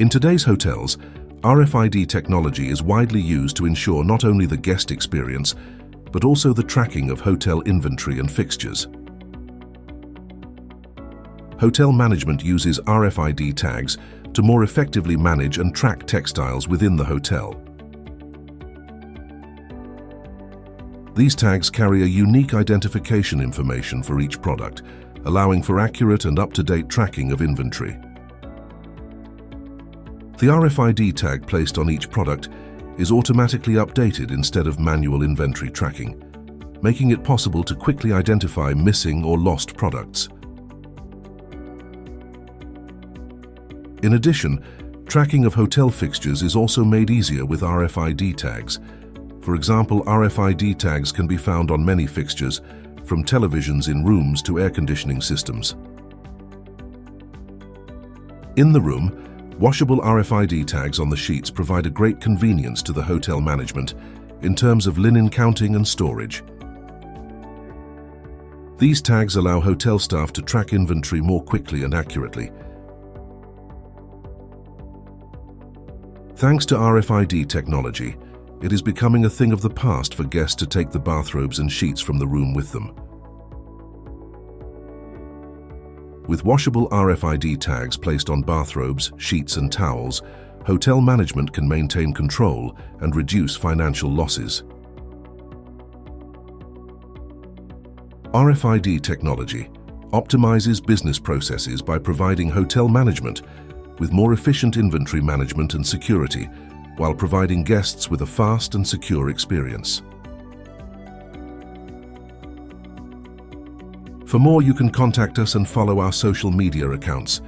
In today's hotels, RFID technology is widely used to ensure not only the guest experience, but also the tracking of hotel inventory and fixtures. Hotel management uses RFID tags to more effectively manage and track textiles within the hotel. These tags carry a unique identification information for each product, allowing for accurate and up-to-date tracking of inventory. The RFID tag placed on each product is automatically updated instead of manual inventory tracking, making it possible to quickly identify missing or lost products. In addition, tracking of hotel fixtures is also made easier with RFID tags. For example, RFID tags can be found on many fixtures, from televisions in rooms to air conditioning systems. In the room, Washable RFID tags on the sheets provide a great convenience to the hotel management in terms of linen counting and storage. These tags allow hotel staff to track inventory more quickly and accurately. Thanks to RFID technology, it is becoming a thing of the past for guests to take the bathrobes and sheets from the room with them. With washable RFID tags placed on bathrobes, sheets and towels, hotel management can maintain control and reduce financial losses. RFID technology optimizes business processes by providing hotel management with more efficient inventory management and security while providing guests with a fast and secure experience. For more, you can contact us and follow our social media accounts